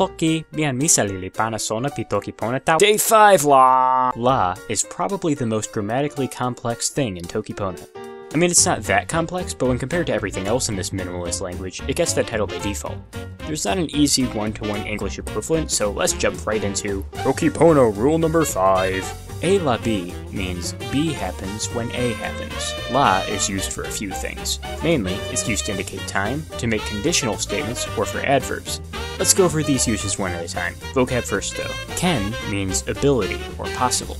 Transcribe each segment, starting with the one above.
Toki mian misa lilipana sona pi toki pona tau. Day 5 La! La is probably the most grammatically complex thing in Tokipona. I mean, it's not that complex, but when compared to everything else in this minimalist language, it gets that title by default. There's not an easy one-to-one English equivalent, so let's jump right into Tokipona rule number 5. A la B means B happens when A happens. La is used for a few things. Mainly, it's used to indicate time, to make conditional statements, or for adverbs. Let's go over these uses one at a time. Vocab first though. Ken means ability or possible.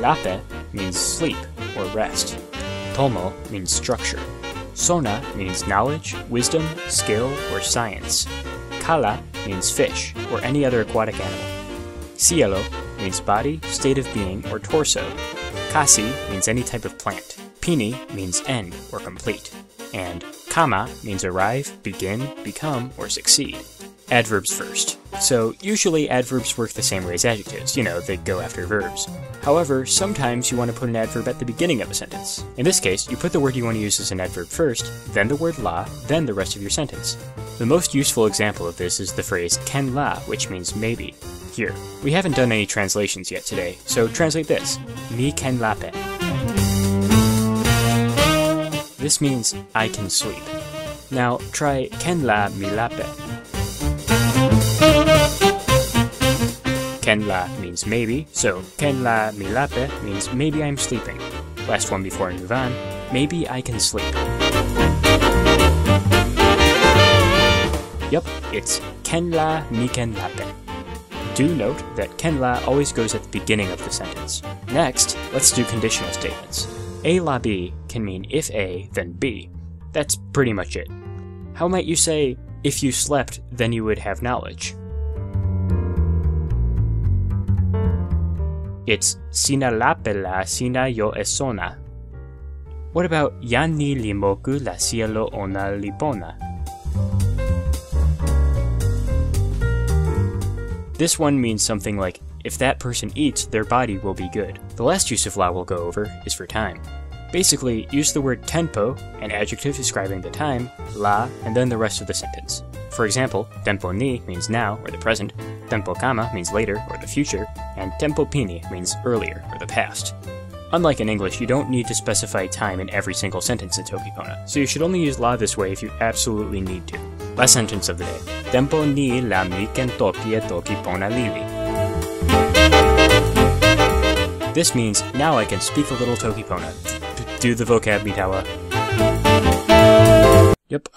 Lape means sleep or rest. Tomo means structure. Sona means knowledge, wisdom, skill, or science. Kala means fish or any other aquatic animal. Sijelo means body, state of being, or torso. Kasi means any type of plant. Pini means end or complete. And Kama means arrive, begin, become, or succeed. Adverbs first. So, usually adverbs work the same way as adjectives, you know, they go after verbs. However, sometimes you want to put an adverb at the beginning of a sentence. In this case, you put the word you want to use as an adverb first, then the word la, then the rest of your sentence. The most useful example of this is the phrase ken la, which means maybe. Here, we haven't done any translations yet today, so translate this. Mi ken lape. This means I can sleep. Now try ken la mi lape. Ken la means maybe, so ken la mi lape means maybe I'm sleeping. Last one before on, maybe I can sleep. Yep, it's ken la mi ken lape. Do note that ken la always goes at the beginning of the sentence. Next, let's do conditional statements. A la B can mean if A, then B. That's pretty much it. How might you say, if you slept, then you would have knowledge? It's sina lapela sina jo esona. What about yani limoku la sijelo ona lipona? This one means something like, if that person eats, their body will be good. The last use of la we'll go over is for time. Basically, use the word tenpo, an adjective describing the time, la, and then the rest of the sentence. For example, tenpo ni means now, or the present, tenpo kama means later, or the future, and tenpo pini means earlier, or the past. Unlike in English, you don't need to specify time in every single sentence in Tokipona, so you should only use la this way if you absolutely need to. Last sentence of the day. Tenpo ni la mi ken toki e Tokipona lili. This means now I can speak a little Tokipona. Do the vocab, Mitawa. Yep.